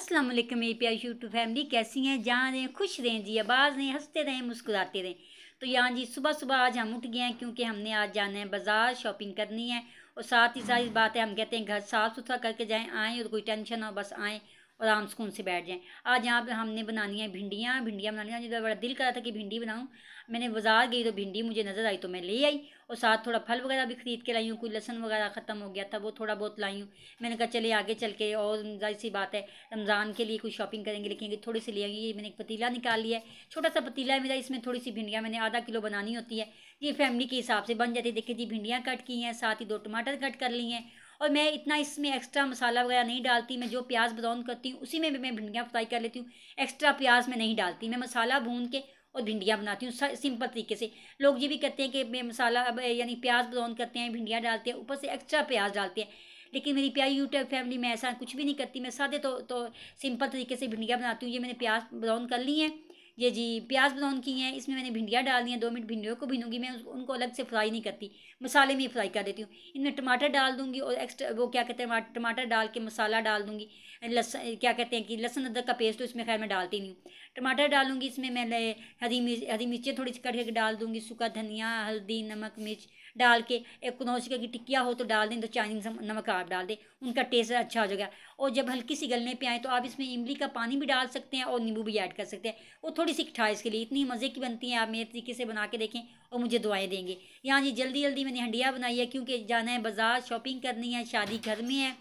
अस्सलाम वालेकुम मेरी प्यारी यूट्यूब फैमिली, कैसी हैं? जहाँ रहें खुश रहें जी आबाज रहें, हँसते रहें, मुस्कुराते रहें। तो यहाँ जी सुबह सुबह आज हम उठ गए हैं क्योंकि हमने आज जाना है बाज़ार, शॉपिंग करनी है और साथ ही सारी बात है हम कहते हैं, घर साफ़ सुथरा करके जाएँ, आएँ और कोई टेंशन हो, बस आएँ और आराम सुकून से बैठ जाएँ। आज यहाँ पर हमने बनानी है भिंडियाँ भिंडियाँ बनानी है। बड़ा दिल कर था कि भिंडी बनाऊँ। मैंने बाज़ार गई तो भिंडी मुझे नज़र आई तो मैं ले आई और साथ थोड़ा फल वगैरह भी ख़रीद के लाई हूँ, कोई लहसन वगैरह ख़त्म हो गया था वो थोड़ा बहुत लाई हूँ। मैंने कहा चले आगे चल के और ज़ाहिर सी बात है, रमज़ान के लिए कोई शॉपिंग करेंगे, लेकिन थोड़ी सी ले आएँगे, ये मैंने एक पतीला निकाल लिया है। छोटा सा पतीला है मेरा, इसमें थोड़ी सी भिंडियाँ, मैंने आधा किलो बनानी होती है। ये फैमिली के हिसाब से बन जाती है। देखिए जी, भिंडियाँ कट की हैं, साथ ही दो टमाटर कट कर ली हैं। और मैं इतना इसमें एक्स्ट्रा मसाला वगैरह नहीं डालती, मैं जो प्याज ब्राउन करती हूँ, उसी में भी मैं भिंडियाँ फ्राई कर लेती हूँ। एक्स्ट्रा प्याज मैं नहीं डालती, मैं मसाला भून के और भिंडियाँ बनाती हूँ सिंपल तरीके से। लोग ये भी कहते हैं कि मसाला यानी प्याज ब्राउन करते हैं, भिंडियाँ डालते हैं, ऊपर से एक्स्ट्रा प्याज डालते हैं। लेकिन मेरी प्यारी यूट्यूब फैमिली, में ऐसा कुछ भी नहीं करती, मैं सादे तो तो सिंपल तरीके से भिंडियाँ बनाती हूँ। ये मैंने प्याज ब्राउन कर ली हैं। ये जी, प्याज ब्राउन की हैं, इसमें मैंने भिंडियाँ डाल दी हैं, दो मिनट भिंडियों को भूनूँगी, मैं उनको अलग से फ्राई नहीं करती, मसाले में ही फ्राई कर देती हूँ। इनमें टमाटर डाल दूँगी और एक्स्ट्रा, वो क्या कहते हैं टमाटर डाल के मसाला डाल दूँगी लहसन क्या कहते हैं कि लहसुन अदरक का पेस्ट तो इसमें खैर मैं डालती नहीं हूँ। टमाटर डालूँगी इसमें मैं हरी मिर्च, हरी मिर्चें थोड़ी सी कट करके डाल दूँगी, सूखा धनिया, हल्दी, नमक, मिर्च डाल के, एक कनौसिका की टिक्किया हो तो डाल दें तो चाइनीज़ नमक आप डाल दें, उनका टेस्ट अच्छा हो जाएगा। और जब हल्की सी गलने पे आए तो आप इसमें इमली का पानी भी डाल सकते हैं और नींबू भी ऐड कर सकते हैं। वो थोड़ी सी खटाइश के लिए। इतनी मज़े की बनती है, आप मेरे तरीके से बना के देखें और मुझे दुआएँ देंगे। यहाँ जी, जल्दी जल्दी मैंने हंडिया बनाई है क्योंकि जाना है बाज़ार, शॉपिंग करनी है, शादी घर में है।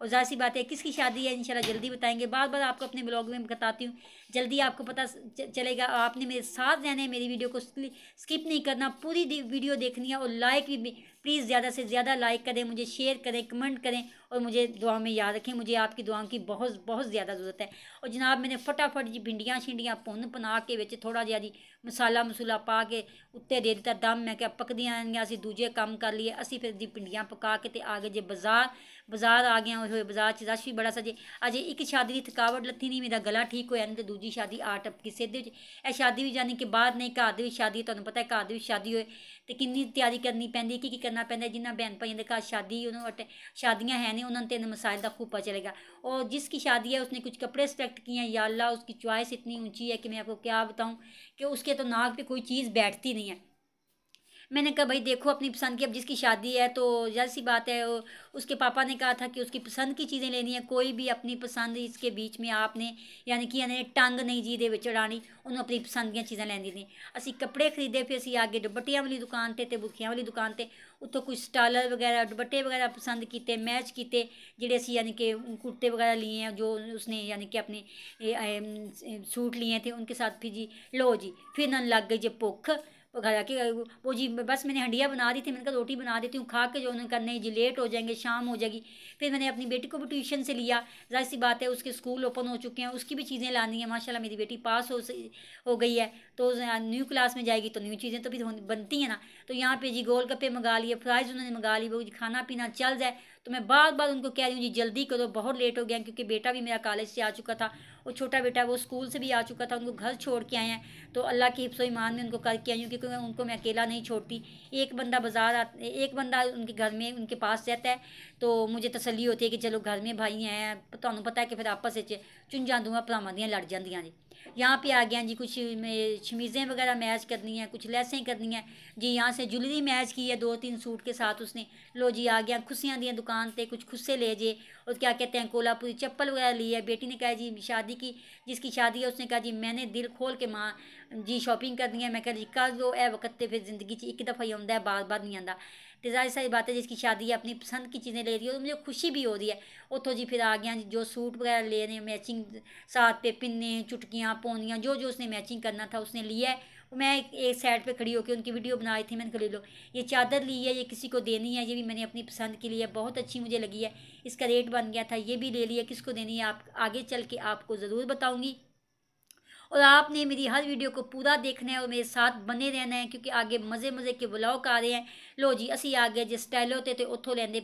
और ज़ाहिर सी बात है, किसकी शादी है, इंशाल्लाह जल्दी बताएँगे। बार बार आपको अपने ब्लॉग में बताती हूँ, जल्दी आपको पता चलेगा। आपने मेरे साथ रहना है, मेरी वीडियो को स्किप नहीं करना, पूरी वीडियो देखनी है और लाइक भी प्लीज़ ज़्यादा से ज़्यादा लाइक करें, मुझे शेयर करें, कमेंट करें और मुझे दुआ में याद रखें। मुझे आपकी दुआओं की बहुत बहुत ज़्यादा ज़रूरत है। और जनाब, मैंने फटाफट जी भिंडियाँ शिंडियाँ भुन बना के बिच थोड़ा जहा जी मसाला मसूला पा के उत्ते दे दिता दम। मैं क्या पकदियाँ आईया दूजे काम कर लिए। असी फिर जी भिंडियाँ पका के तो आ गए जे बाज़ार बाज़ार आ गए हुए बाज़ार च रश भी बड़ा सा जे। अजे एक शादी की थकावट लत्थी नहीं मेरा गला ठीक होया नहीं तो दूजी शादी आ टपकी सिद्धे ए शादी भी जानी कि बाद नहीं घर भी शादी तुम्हें पता है घर भी शादी होए तो किन्नी तैयारी करनी पैंती की करना पैदा जिन्हें भैन भाइयों के घर शादी उन्होंने शादियाँ हैं नहीं उन्होंने इन मसाइल का खूब चलेगा और जिसकी शादी है उसने कुछ कपड़े सिलेक्ट किए हैं या अल्लाह उसकी चॉइस इतनी ऊँची है कि मैं आपको क्या बताऊँ कि उसके तो नाक पर कोई चीज़ बैठती नहीं है मैंने कहा, भाई देखो अपनी पसंद की, अब जिसकी शादी है तो ज़ाहिर सी बात है उसके पापा ने कहा था कि उसकी पसंद की चीज़ें लेनी है, कोई भी अपनी पसंद इसके बीच में आपने, यानी कि इन्हें टंग नहीं जी दे चढ़ानी, उन्होंने अपनी पसंद की चीज़ां लैंदी थी। असी कपड़े खरीदे, फिर असी आगे दुपट्टियाँ वाली दुकान पर ते वाली दुकान पर ਉੱਥੋਂ कुछ स्टालर वगैरह दुबटे वगैरह पसंद किए मैच किए ਜਿਹੜੇ असी यानी कि कुर्ते वगैरह लिए हैं, जो उसने यानी कि अपने सूट लिए थे, उनके साथ फिर जी, लो जी, फिर इन्होंने लग गई जी भुख घर आके वो जी, बस मैंने हंडिया बना दी थी, मैंने कहा रोटी बना देती हूँ, खा के जो उन्होंने करने जी लेट हो जाएँगे, शाम हो जाएगी। फिर मैंने अपनी बेटी को भी ट्यूशन से लिया। ज़ाहिर सी बात है, उसके स्कूल ओपन हो चुके हैं, उसकी भी चीज़ें लानी है। माशाल्लाह, मेरी बेटी पास हो हो गई है तो न्यू क्लास में जाएगी तो न्यू चीज़ें तो भी बनती हैं ना। तो यहाँ पे जी गोल गप्पे मंगा लिए फ्राइज़ उन्होंने मंगा ली, वो खाना पीना चल जाए तो मैं बार बार उनको कह रही हूँ, जी, जल्दी करो, बहुत लेट हो गया क्योंकि बेटा भी मेरा कॉलेज से आ चुका था और छोटा बेटा वो स्कूल से भी आ चुका था, उनको घर छोड़ के आए हैं। तो अल्लाह की हिफ्स ईमान में उनको करके आई हूँ, क्योंकि उनको, मैं अकेला नहीं छोड़ती। एक बंदा बाज़ार एक बंदा उनके घर में, उनके पास रहता है तो मुझे तसली होती है कि चलो घर में भाई हैं तो पता है कि फिर आपस चुंझा दूँगा भरावान दियाँ लड़ जांदियाँ जी यहाँ पे आ गया जी, कुछ शमीज़ें वगैरह मैच करनी है, कुछ लेसें करनी है। जी, यहाँ से ज्वेलरी मैच की है, दो तीन सूट के साथ उसने। लो जी, आ गया खुशियाँ दी दुकान पर कुछ खुस्से ले जे। और क्या कहते हैं कोलापुरी चप्पल वगैरह ली है। बेटी ने कहा जी, शादी की, जिसकी शादी है, उसने कहा जी, मैंने दिल खोल के माँ, जी, शॉपिंग करनी है। मैं कह जी कर दो ए वक्त फिर ज़िंदगी एक दफ़ा ही आंदा बार बार नहीं आता ज़ाहिर सारी बात है जिसकी शादी है, अपनी पसंद की चीज़ें ले रही है तो मुझे खुशी भी हो रही है। उतो जी, फिर आ गया जो सूट वगैरह ले रहे हैं मैचिंग साथ पे पिन्ने, चुटकियाँ, पोनियाँ, जो जो उसने मैचिंग करना था, उसने लिया है। मैं एक साइड पे खड़ी होकर उनकी वीडियो बनाई थी, मैंने कहा, ले लो, ये चादर ली है, ये किसी को देनी है, ये भी मैंने अपनी पसंद के लिए, बहुत अच्छी मुझे लगी है, इसका रेट बन गया था, ये भी ले लिया, किसको देनी है, आप आगे चल के आपको ज़रूर बताऊँगी। और आपने मेरी हर वीडियो को पूरा देखना है और मेरे साथ बने रहना है, क्योंकि आगे मज़े मज़े के ब्लॉग आ रहे हैं। लो जी, असी आ गए जिस स्टाइलो ते उतों लेंदे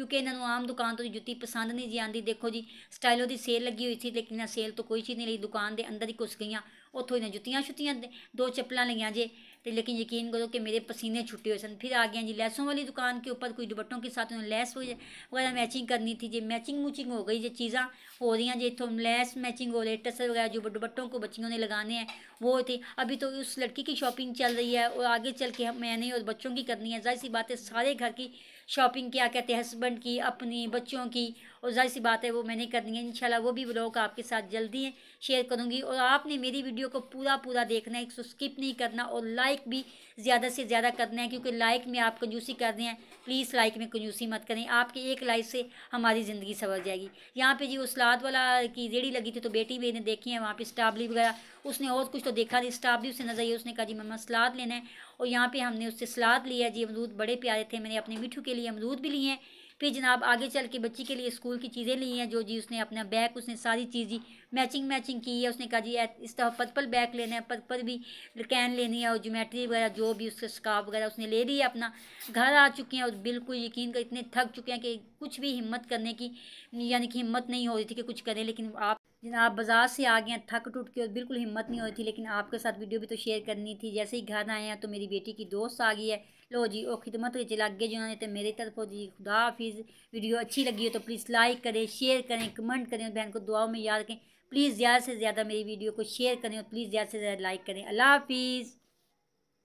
क्योंकि इन्होंने आम दुकान तो जुत्ती पसंद नहीं जी आती देखो जी स्टाइलो की सेल लगी हुई थी लेकिन इन्हें सेल तो कोई चीज़ नहीं ली दुकान के अंदर ही घुस गई उतों इन्हें जुत्तियाँ शुत्तियाँ दो चप्पल लिया जे तो लेकिन यकीन करो कि मेरे पसीने छुट्टे हुए सन फिर आ गए जी लैसों वाली दुकान के ऊपर कोई दुपट्टों के साथ उन्हें लैस हो वगैरह मैचिंग करनी थी जी मैचिंग मूचिंग हो गई जो चीज़ा हो रही जी इतों लैस मैचिंग हो रही टसर वगैरह जो दुपट्टों को बच्चियों ने लगाने हैं वो थे अभी तो उस लड़की की शॉपिंग चल रही है और आगे चल के मैंने और बच्चों की करनी है ज़ाहिर सी बात है सारे घर की शॉपिंग क्या कहते हैं हस्बैंड की, अपनी बच्चों की, और ज़ाहिर सी बात है वो मैंने करनी है। इंशाल्लाह वो भी ब्लॉग आपके साथ जल्दी शेयर करूँगी। और आपने मेरी वीडियो को पूरा पूरा देखना है, इसको स्किप नहीं करना और लाइक भी ज़्यादा से ज़्यादा करना है, क्योंकि लाइक में आप कंजूसी कर रहे हैं। प्लीज़ लाइक में कंजूसी मत करें, आपके एक लाइक से हमारी ज़िंदगी सवर जाएगी। यहाँ पर जी वो सलाद वाला की रेडी लगी थी तो बेटी भी ने देखी है, वहाँ पर स्टाबली वगैरह, उसने और कुछ तो देखा नहीं, स्टाबली उससे नज़र आई उसने कहा, जी मम्मा सलाद लेना है। और यहाँ पर हमने उससे सलाद लिया जी अमरूद बड़े प्यारे थे, मैंने अपने मिठू के लिए अमरूद भी लिए हैं। फिर जनाब आगे चल के बच्ची के लिए स्कूल की चीज़ें ली हैं, जो जी उसने अपना बैग, उसने सारी चीज़ मैचिंग मैचिंग की है। उसने कहा जी इस तरह पर्पल बैग लेना है पर्पल भी कैन लेनी है और जोमेट्री वगैरह जो भी उसका स्काफ वगैरह उसने ले लिया अपना, घर आ चुके हैं और बिल्कुल यकीन कर, इतने थक चुके हैं कि कुछ भी हिम्मत करने की, यानी कि हिम्मत नहीं हो रही थी कि कुछ करें, लेकिन आप आप बाज़ार से आ गए थक टूट के और बिल्कुल हिम्मत नहीं हो रही थी, लेकिन आपके साथ वीडियो भी तो शेयर करनी थी। जैसे ही घर आए हैं तो मेरी बेटी की दोस्त आ गई है लो जी और खिदमत लग गए जिन्होंने तो मेरी तरफ़ जी, खुदा हाफिज़। वीडियो अच्छी लगी हो तो प्लीज़ लाइक करें, शेयर करें, कमेंट करें बहन को दुआओं में याद रखें। प्लीज़ ज़्यादा से ज़्यादा मेरी वीडियो को शेयर करें और प्लीज़ ज़्यादा से ज़्यादा लाइक करें। अल्लाह हाफिज़।